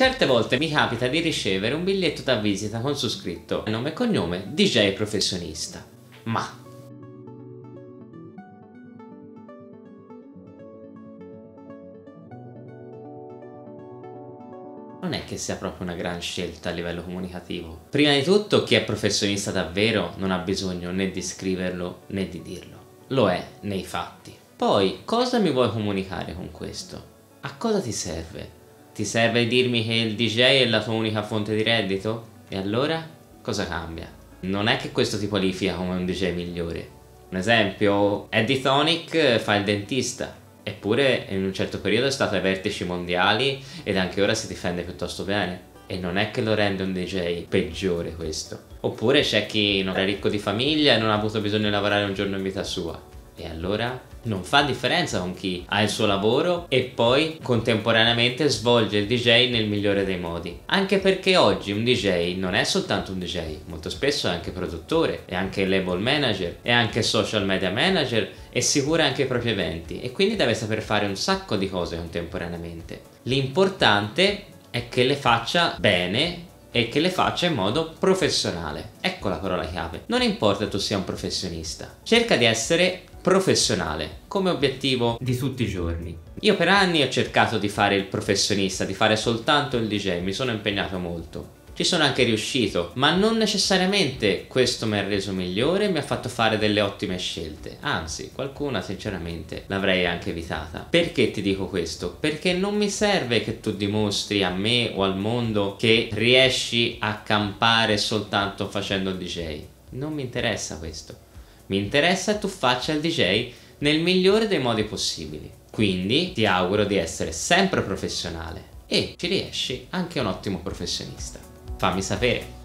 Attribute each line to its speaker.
Speaker 1: Certe volte mi capita di ricevere un biglietto da visita con su scritto nome e cognome DJ professionista. Ma non è che sia proprio una gran scelta a livello comunicativo. Prima di tutto, chi è professionista davvero non ha bisogno né di scriverlo né di dirlo. Lo è nei fatti. Poi, cosa mi vuoi comunicare con questo? A cosa ti serve? Ti serve dirmi che il DJ è la tua unica fonte di reddito? E allora? Cosa cambia? Non è che questo ti qualifica come un DJ migliore. Un esempio, Eddie Tonic fa il dentista, eppure in un certo periodo è stato ai vertici mondiali ed anche ora si difende piuttosto bene. E non è che lo rende un DJ peggiore questo. Oppure c'è chi non è ricco di famiglia e non ha avuto bisogno di lavorare un giorno in vita sua. E allora non fa differenza con chi ha il suo lavoro e poi contemporaneamente svolge il DJ nel migliore dei modi. Anche perché oggi un DJ non è soltanto un DJ, molto spesso è anche produttore, è anche label manager, è anche social media manager e si cura anche i propri eventi e quindi deve saper fare un sacco di cose contemporaneamente. L'importante è che le faccia bene e che le faccia in modo professionale. Ecco la parola chiave. Non importa tu sia un professionista, cerca di essere professionale come obiettivo di tutti i giorni. Io per anni ho cercato di fare il professionista, di fare soltanto il DJ, mi sono impegnato molto. Ci sono anche riuscito, ma non necessariamente questo mi ha reso migliore e mi ha fatto fare delle ottime scelte. Anzi, qualcuna sinceramente l'avrei anche evitata. Perché ti dico questo? Perché non mi serve che tu dimostri a me o al mondo che riesci a campare soltanto facendo il DJ. Non mi interessa questo. Mi interessa che tu faccia il DJ nel migliore dei modi possibili. Quindi ti auguro di essere sempre professionale e ci riesci anche un ottimo professionista fammi sapere.